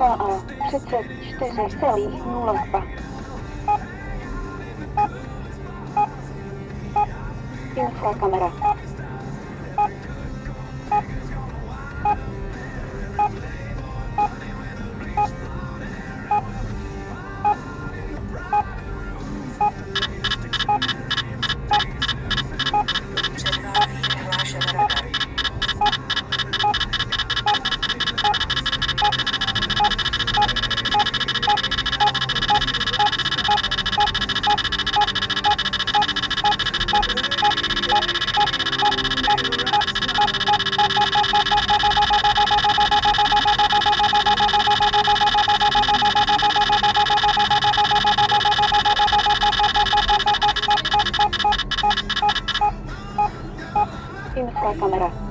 KA 34,02. Infrakamera. 打开摄像头。